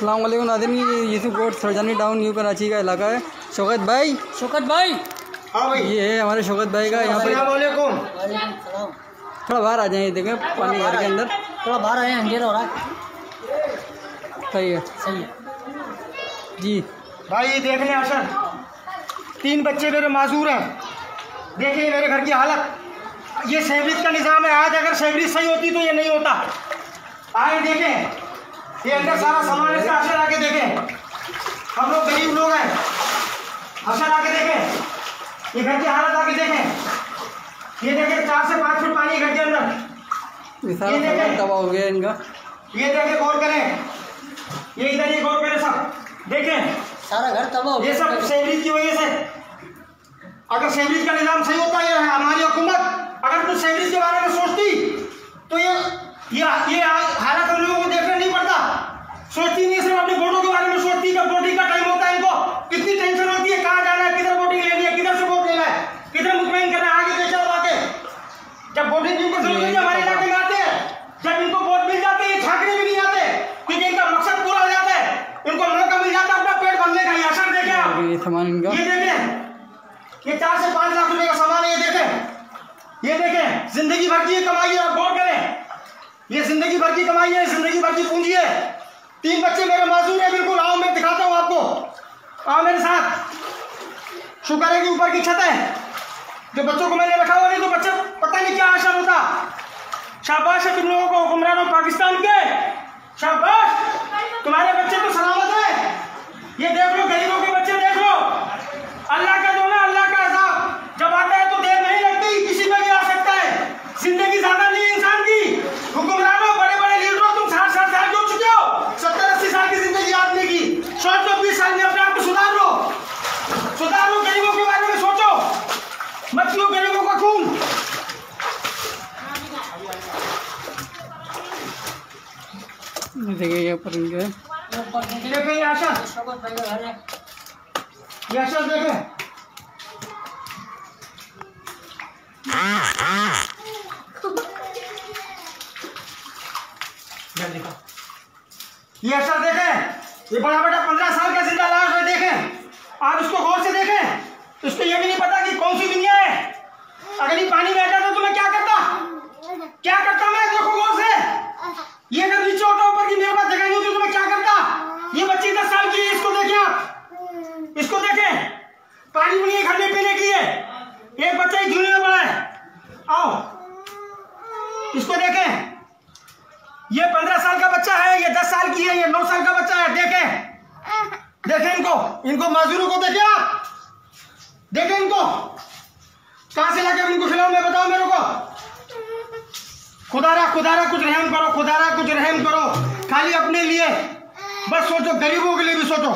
अल्लाम नादिन Yusuf coat Surjani town new Karachi का इलाका है। शौकत भाई। शौकत भाई। हाँ भाई। ये है हमारे शौकत भाई का यहाँ पर थोड़ा बाहर आ जाए देखें पानी घर के अंदर। थोड़ा बाहर आए अंधेरा हो रहा है। सही है। सही है। जी। भाई ये देख लें अशर तीन बच्चे मेरे माजूर हैं। देखिए मेरे घर की हालत। ये सेवरेज का निज़ाम है आज अगर सेवरेज सही होती तो ये नहीं होता। आए देखें। ये अंदर सारा सामान इसका अशर आके देखें। हम लोग गरीब लोग हैं। अशर आके देखें। ये घर की हालत आके देखें। ये देखें चार से पाँच फुट पानी घर के अंदर। ये सारा देखें। तबाह हो गया इनका? ये देखें गौर करें। ये इधर ये गौर करें सब। देखें। सारा घर तबाह हो ये सब सेवरेज की वजह से। अगर सेवरेज का निज़ाम सही होता है हमारी हुकूमत। अगर कुछ सेवरेज के बारे में सोचती तो ये ये ये हालत हम लोगों को देखना नहीं पड़ता सोचती नहीं सिर्फ़ अपने वोटों के बारे में सोचती जब वोटिंग का टाइम होता है इनको कितनी टेंशन होती है कहाँ जाना है किधर वोटिंग लेनी है किधर से वोट लेना है किधर मुतमिन करना है आगे पीछे आके की इनको ज़रूरत होती हमारे इलाके में आते हैं। जब इनको वोट मिल जाते हैं ये झांकने भी नहीं आते। क्योंकि इनका मकसद पूरा हो जाता है। इनको मौका मिल जाता है अपना पेट भरने का असर देखें आप। ये सामान इनका? ये देखें। ये चार से पाँच लाख रुपए का सामान है ये देखें। ये देखें ज़िंदगी भर की कमाई है आप गौर करें। ये ज़िंदगी भर की कमाई है ज़िंदगी भर की पूंजी है। तीन बच्चे मेरे माजूर है बिल्कुल आओ मैं दिखाता हूँ आपको। आओ मेरे साथ। शुक्र है कि ऊपर की छत है। जो बच्चों को मैंने रखा हुआ नहीं तो बच्चे पता नहीं क्या आशा शाबाश है तुम लोगों को, हुक्मरानों पाकिस्तान के। शाबाश। तुम्हारे बच्चे तो सलामत है। ये देख लो, गरीबों के बच्चे देख लो। अल्लाह का दो ना, अल्लाह का अजाब। जब आता है तो देर नहीं लगती, किसी में भी आ सकता है। ज़िंदगी ज़्यादा नहीं इंसान की। हुक्मरानों बड़े बड़े लीडरों, तुम साठ साठ साल हो चुके हो। सत्तर, अस्सी साल की ज़िंदगी आदमी की। सोच लो बीस साल में अपने आप को सुधार। लो सुधार लो गरीबों के बारे में सोचो। मत पियो गरीबों का खून ये देखिए ये ऊपर इनके। ऊपर देखें, ये आशा ये आशा देखें। ये ये बड़ा बेटा पंद्रह साल का ज़िंदा लाश है देखें। और उसको गौर से देखें। उसको ये भी नहीं पता कि कौन सी दुनिया है अगर ये पानी में आ जाता तो मैं क्या करता क्या करता मैं देखो गौर से ये अगर नीचे होता ऊपर की मेरे पास जगह नहीं होती तो मैं क्या करता ये बच्ची दस साल की है इसको देखें आप इसको देखें पानी भी नहीं पीने के लिए एक बच्चा झूले में पड़ा है। आओ। इसको देखें। ये पंद्रह साल का बच्चा है, ये दस साल की है, ये नौ साल का बच्चा है। देखें। देखें इनको। इनको मजदूरों को देखें आप। देखें इनको। कहाँ से लाके इनको खिलाओ मैं, बताओ मेरे को। खुदारा खुदारा, कुछ रहम करो, खुदारा, कुछ रहम करो। खाली अपने लिए। बस सोचो, गरीबों के लिए भी सोचो।